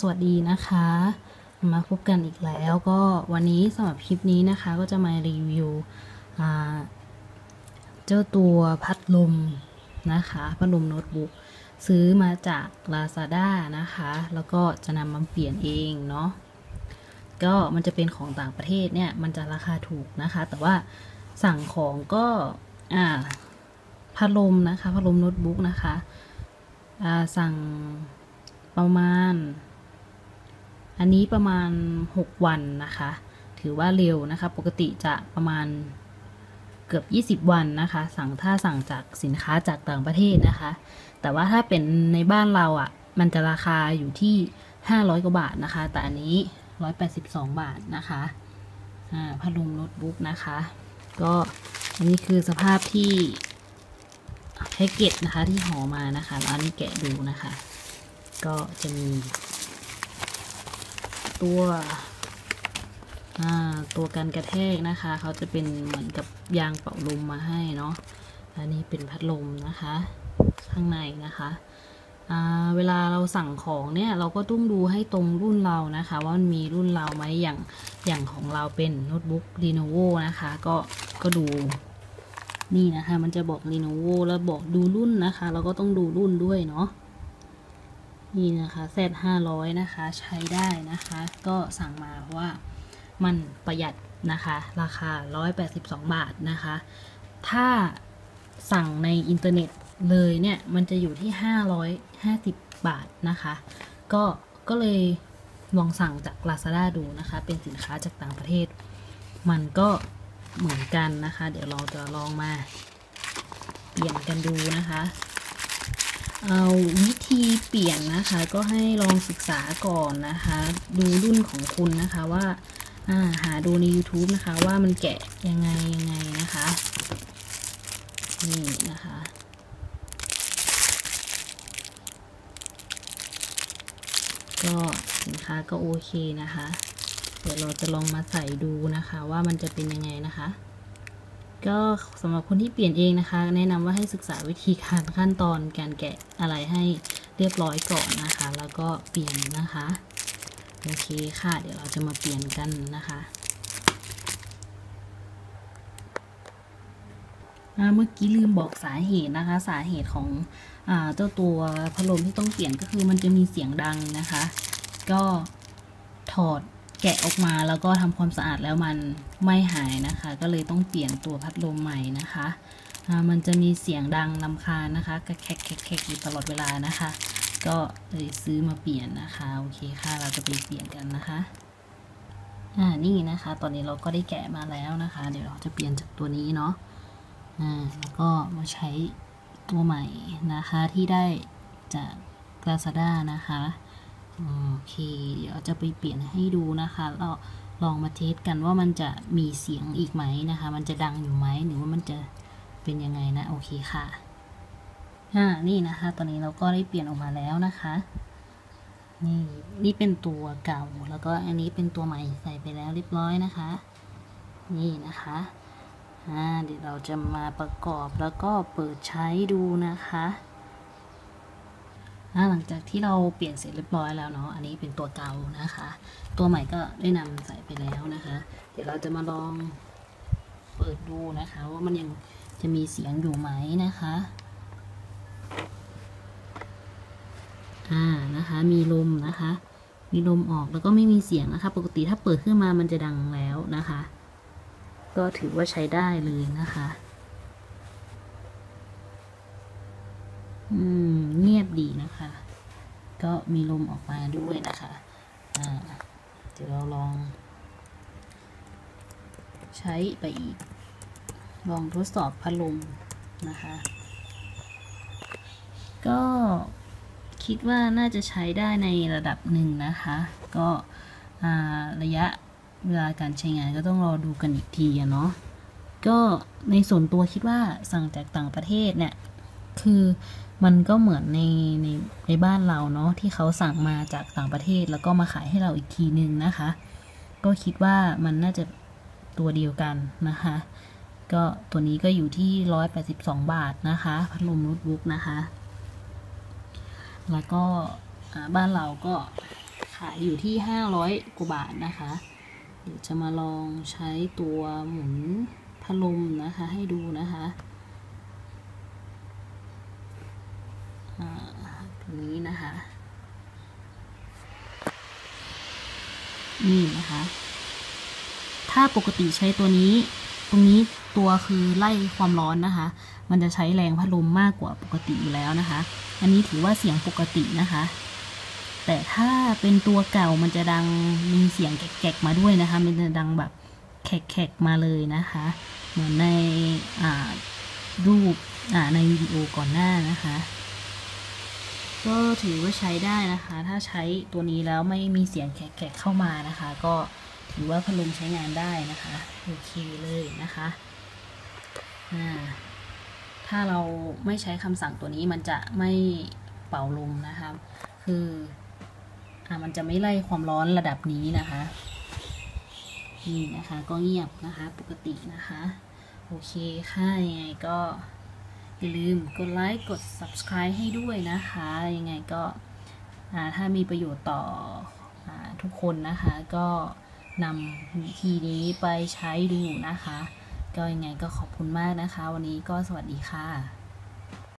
สวัสดีนะคะ มาพบกันอีกแล้วก็วันนี้สำหรับคลิปนี้นะคะก็จะมารีวิวเจ้าตัวพัดลมนะคะพัดลมโน้ตบุ๊กซื้อมาจาก Lazada นะคะ แล้วก็จะนำมาเปลี่ยนเองเนาะก็มันจะเป็นของต่างประเทศเนี่ยมันจะราคาถูกนะคะ แต่ว่าสั่งของก็อ่าพัดลมนะคะพัดลมโน้ตบุ๊กนะคะสั่งประมาณ อันนี้ประมาณ 6 วันนะคะ ถือว่าเร็วนะคะ ปกติจะประมาณเกือบ 20 วันนะคะ สั่งถ้าสั่งจากสินค้าจากต่างประเทศนะคะ แต่ว่าถ้าเป็นในบ้านเราอะ่ะ มันจะราคาอยู่ที่ 500 กว่าบาทนะคะ แต่อันนี้ 182 บาทนะคะอ่าพัดลมโน้ตบุ๊กนะคะ ก็อันนี้คือสภาพที่แพ็กเกจนะคะที่ห่อมานะคะแล้วอันนี้แกะดูนะคะ ก็จะมี ตัวตัวกันกระแทกนะคะ เขาจะเป็นเหมือนกับยางเป่าลมมาให้เนาะอันนี้เป็นพัดลมนะคะ ข้างในนะคะเวลาเราสั่งของเนี่ยเราก็ต้องดูให้ตรงรุ่นเรานะคะ ว่ามันมีรุ่นเราไหมอย่างอย่างของเราเป็นโน้ตบุ๊ก Lenovo นะคะ ก็ก็ดูนี่นะคะ มันจะบอก Lenovo แล้วบอกดูรุ่นนะคะ เราก็ต้องดูรุ่นด้วยเนาะ นี่นะคะ Z 500นะคะใช้ได้นะคะ ก็สั่งมาเพราะว่ามันประหยัดนะคะ ราคา 182 บาทนะคะ ถ้าสั่งในอินเทอร์เน็ตเลยเนี่ย มันจะอยู่ที่ 550 บาทนะคะ ก็ก็เลยลองสั่งจาก Lazada ดูนะคะ เป็นสินค้าจากต่างประเทศ มันก็เหมือนกันนะคะ เดี๋ยวเราจะลองมาเปลี่ยนกันดูนะคะ เอาวิธีเปลี่ยนนะคะ ก็ให้ลองศึกษาก่อนนะคะ ดูรุ่นของคุณนะคะว่าหาดูใน YouTube นะคะว่ามันแกะยังไงยังไงนะคะ นี่นะคะก็สินค้าก็โอเคนะคะ เดี๋ยวเราจะลองมาใส่ดูนะคะว่ามันจะเป็นยังไงนะคะ ก็สำหรับคนที่เปลี่ยนเองนะคะ แนะนำว่าให้ศึกษาวิธีการขั้นตอนการแกะอะไรให้เรียบร้อยก่อนนะคะ แล้วก็เปลี่ยนนะคะโอเคค่ะ เดี๋ยวเราจะมาเปลี่ยนกันนะคะเมื่อกี้ลืมบอกสาเหตุนะคะ สาเหตุของอเจ้าตัวพัดลมที่ต้องเปลี่ยนก็คือมันจะมีเสียงดังนะคะ ก็ถอด แกะออกมาแล้วก็ทำความสะอาดแล้วมันไม่หายนะคะ ก็เลยต้องเปลี่ยนตัวพัดลมใหม่นะคะมันจะมีเสียงดังลำคาญนะคะกระแคกแคกอยู่ตลอดเวลานะคะ ก็เลยซื้อมาเปลี่ยนนะคะโอเคค่ะเราจะไปเปลี่ยนกันนะคะอ่านี่นะคะ ตอนนี้เราก็ได้แกะมาแล้วนะคะ เดี๋ยวเราจะเปลี่ยนจากตัวนี้เนาะอ่าแล้วก็มาใช้ตัวใหม่นะคะที่ได้จาก Lazada นะคะ โอเค เดี๋ยวจะไปเปลี่ยนให้ดูนะคะเราลองมาเทสกันว่ามันจะมีเสียงอีกไหมนะคะ มันจะดังอยู่ไหมหรือว่ามันจะเป็นยังไงนะ โอเคค่ะอ่านี่นะคะ ตอนนี้เราก็ได้เปลี่ยนออกมาแล้วนะคะ นี่ นี่เป็นตัวเก่า แล้วก็อันนี้เป็นตัวใหม่ใส่ไปแล้วเรียบร้อยนะคะ นี่นะคะ อ่า เดี๋ยวเราจะมาประกอบแล้วก็เปิดใช้ดูนะคะ หลังจากที่เราเปลี่ยนเสร็จเรียบร้อยแล้วเนาะ อันนี้เป็นตัวเก่านะคะ ตัวใหม่ก็ได้นำใส่ไปแล้วนะคะ เดี๋ยวเราจะมาลองเปิดดูนะคะว่ามันยังจะมีเสียงอยู่ไหมนะคะ อ่า นะคะ มีลมนะคะ มีลมออกแล้วก็ไม่มีเสียงนะคะ ปกติถ้าเปิดขึ้นมามันจะดังแล้วนะคะ ก็ถือว่าใช้ได้เลยนะคะ อืมเงียบดีนะคะ ก็มีลมออกมาด้วยนะคะเดี๋ยวเราลอง ใช้ไปอีก ลองทดสอบพัดลมนะคะ ก็คิดว่าน่าจะใช้ได้ในระดับหนึ่งนะคะ ก็ระยะเวลาการใช้งานก็ต้องรอดูกันอีกทีเนาะก็ในส่วนตัวคิดว่าสั่งจากต่างประเทศเนี่ย คือมันก็เหมือนในในในบ้านเราเนาะที่เขาสั่งมาจากต่างประเทศแล้วก็มาขายให้เราอีกทีนึงนะคะ ก็คิดว่ามันน่าจะตัวเดียวกันนะคะ ก็ตัวนี้ก็อยู่ที่ร้อยแปดสิบสองบาทนะคะ พัดลมโน้ตบุ๊กนะคะ แล้วก็บ้านเราก็ขายอยู่ที่ 500 กว่าบาทนะคะ เดี๋ยวจะมาลองใช้ตัวหมุนพัดลมนะคะให้ดูนะคะอ่าตัว นี้นะคะ นี่นะคะ ถ้าปกติใช้ตัวนี้ ตรงนี้ตัวคือไล่ความร้อนนะคะ มันจะใช้แรงพัดลมมากกว่าปกติอยู่แล้วนะคะ อันนี้ถือว่าเสียงปกตินะคะ แต่ถ้าเป็นตัวเก่ามันจะดังมีเสียงแกกๆมาด้วยนะคะ มันจะดังแบบแขกๆมาเลยนะคะ เหมือนในรูปในวิดีโอก่อนหน้านะคะ ก็ถือว่าใช้ได้นะคะ ถ้าใช้ตัวนี้แล้วไม่มีเสียงแขกๆเข้ามานะคะ ก็ถือว่าพัดลมใช้งานได้นะคะโอเคเลยนะคะอ่าถ้าเราไม่ใช้คำสั่งตัวนี้มันจะไม่เป่าลมนะคะ คืออ่ามันจะไม่ไล่ความร้อนระดับนี้นะคะนี่นะคะก็เงียบนะคะปกตินะคะ โอเคค่ะยังไงก็ อย่าลืมกดไลค์กด subscribe ให้ด้วยนะคะ ยังไงก็ถ้ามีประโยชน์ต่ออทุกคนนะคะ ก็นำวิธีนี้ไปใช้ดูนะคะ ก็ยังไงก็ขอบคุณมากนะคะ วันนี้ก็สวัสดีค่ะ